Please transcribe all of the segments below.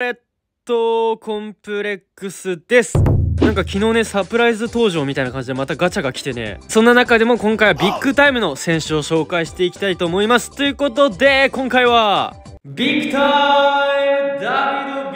レットコンプレックスです。なんか昨日ね、サプライズ登場みたいな感じでまたガチャが来てね、そんな中でも今回はビッグタイムの選手を紹介していきたいと思います。ということで、今回は、ビッグタイムダビド・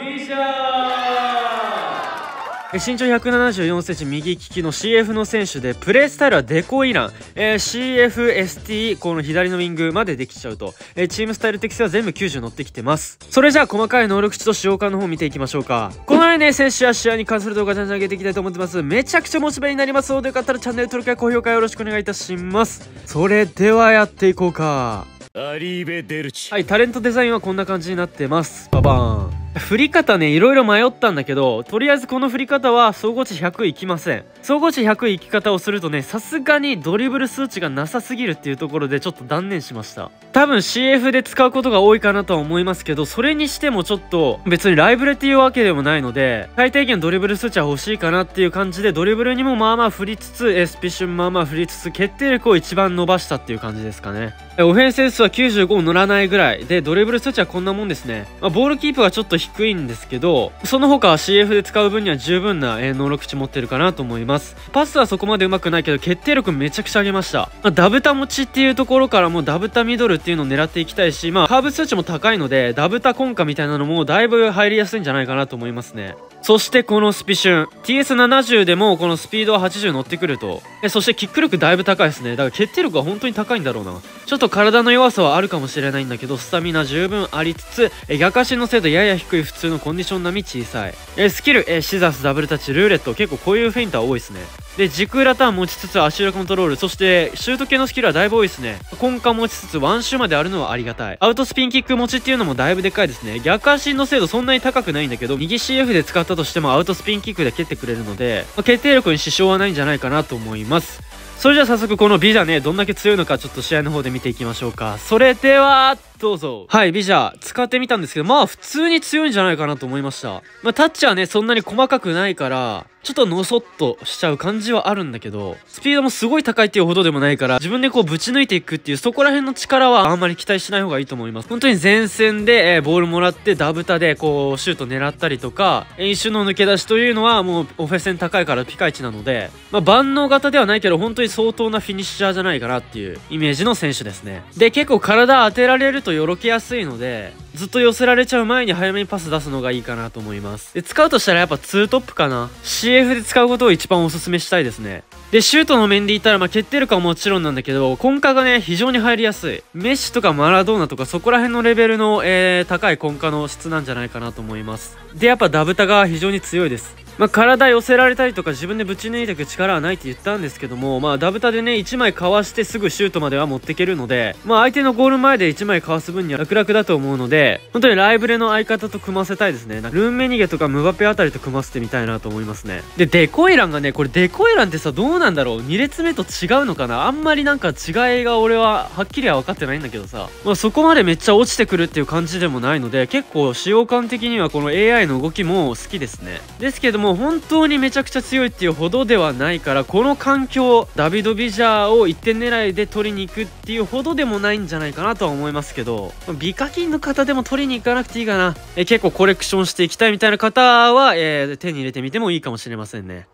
身長174センチ右利きの CF の選手でプレースタイルはデコイラン、えー CFST この左のウィングまでできちゃうと、えーチームスタイル適性は全部90乗ってきてます。それじゃあ細かい能力値と使用感の方見ていきましょうか。このようにね選手や試合に関する動画じゃんじゃん上げていきたいと思ってます。めちゃくちゃモチベになりますのでよかったらチャンネル登録や高評価よろしくお願いいたします。それではやっていこうか。アリーベ・デルチ、はい、タレントデザインはこんな感じになってます。ババーン。振り方ね、いろいろ迷ったんだけど、とりあえずこの振り方は総合値100いきません。総合値100いき方をするとね、さすがにドリブル数値がなさすぎるっていうところでちょっと断念しました。多分 CF で使うことが多いかなとは思いますけど、それにしてもちょっと別にライブレっていうわけでもないので、最低限ドリブル数値は欲しいかなっていう感じで、ドリブルにもまあまあ振りつつ、エスピシュンまあまあ振りつつ、決定力を一番伸ばしたっていう感じですかね。オフェンス数は95乗らないぐらいでドリブル数値はこんなもんですね、まあ、ボールキープはちょっと低いんですけどその他 CF で使う分には十分な、えー能力値持ってるかなと思います。パスはそこまで上手くないけど決定力めちゃくちゃ上げました、まあ、ダブタ持ちっていうところからもダブタミドルっていうのを狙っていきたいしまあカーブ数値も高いのでダブタコンカみたいなのもだいぶ入りやすいんじゃないかなと思いますね。そしてこのスピシュン。TS70 でもこのスピードは80乗ってくると。えそしてキック力だいぶ高いですね。だから決定力は本当に高いんだろうな。ちょっと体の弱さはあるかもしれないんだけどスタミナ十分ありつつえ逆足の精度やや低い普通のコンディション並み小さい。えスキルえシザスダブルタッチルーレット結構こういうフェイントは多いですね。で軸裏ターン持ちつつ足裏コントロール。そしてシュート系のスキルはだいぶ多いですね。根幹持ちつつワンシューまであるのはありがたい。アウトスピンキック持ちっていうのもだいぶでかいですね。逆足の精度そんなに高くないんだけど右 CF で使ったとしてもアウトスピンキックで蹴ってくれるので、まあ決定力に支障はないんじゃないかなと思います。それじゃあ早速このビジャねどんだけ強いのかちょっと試合の方で見ていきましょうか。それではどうぞ。はいビジャ使ってみたんですけどまあ普通に強いんじゃないかなと思いました。まあタッチはねそんなに細かくないからちょっとのそっとしちゃう感じはあるんだけどスピードもすごい高いっていうほどでもないから自分でこうぶち抜いていくっていうそこら辺の力はあんまり期待しない方がいいと思います。本当に前線で、えーボールもらってダブタでこうシュート狙ったりとか演習の抜け出しというのはもうオフェン高いからピカイチなのでまあ万能型ではないけど本当に相当なフィニッシャーじゃないかなっていうイメージの選手ですね。で結構体当てられるとよろけやすいのでずっと寄せられちゃう前に早めにパス出すのがいいかなと思います。で使うとしたらやっぱ2トップかな。CF で使うことを一番おすすめしたいですね。でシュートの面で言ったらまあ決定力はもちろんなんだけど根幹がね非常に入りやすい。メッシとかマラドーナとかそこら辺のレベルの、えー高い根幹の質なんじゃないかなと思います。でやっぱダブタが非常に強いです。まあ、体寄せられたりとか自分でぶち抜いていく力はないって言ったんですけども、まあ、ダブタでね1枚かわしてすぐシュートまでは持っていけるので、まあ、相手のゴール前で1枚かわす分には楽々だと思うので本当にライブレの相方と組ませたいですね。ルーンメニゲとかムバペあたりと組ませてみたいなと思いますね。でデコイランがねこれデコイランってさどうなんだろう？2列目と違うのかな？あんまりなんか違いが俺ははっきりは分かってないんだけどさ、まあ、そこまでめっちゃ落ちてくるっていう感じでもないので結構使用感的にはこの AI の動きも好きですね。ですけどももう本当にめちゃくちゃ強いっていうほどではないからこの環境ダビド・ビジャーを1点狙いで取りに行くっていうほどでもないんじゃないかなとは思いますけど美課金の方でも取りに行かなくていいかなえ結構コレクションしていきたいみたいな方は、えー手に入れてみてもいいかもしれませんね。